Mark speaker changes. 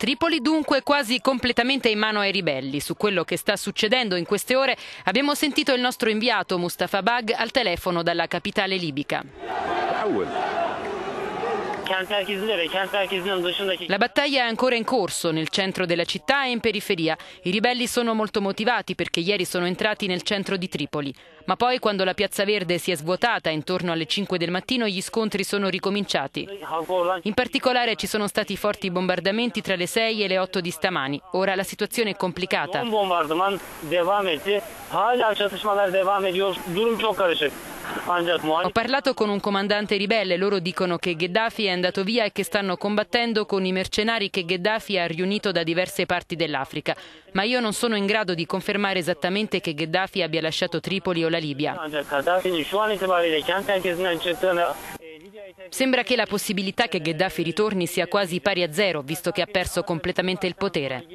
Speaker 1: Tripoli dunque quasi completamente in mano ai ribelli. Su quello che sta succedendo in queste ore abbiamo sentito il nostro inviato Mustafa Bag al telefono dalla capitale libica. La battaglia è ancora in corso nel centro della città e in periferia. I ribelli sono molto motivati perché ieri sono entrati nel centro di Tripoli. Ma poi quando la piazza Verde si è svuotata intorno alle 5 del mattino gli scontri sono ricominciati. In particolare ci sono stati forti bombardamenti tra le 6 e le 8 di stamani. Ora la situazione è complicata. Ho parlato con un comandante ribelle, loro dicono che Gheddafi è andato via e che stanno combattendo con i mercenari che Gheddafi ha riunito da diverse parti dell'Africa, ma io non sono in grado di confermare esattamente che Gheddafi abbia lasciato Tripoli o la Libia. Sembra che la possibilità che Gheddafi ritorni sia quasi pari a zero, visto che ha perso completamente il potere.